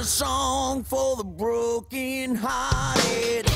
a song for the broken hearted.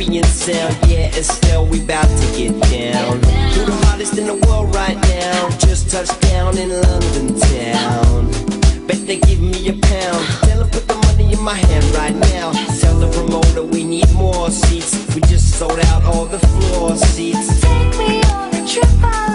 Scorpion sound, yeah, Estelle, we bout to get down. Who the hottest in the world right now? Just touched down in London town. Bet they give me a pound. Tell her put the money in my hand right now. Tell the promoter we need more seats. We just sold out all the floor seats. Take me on a trip.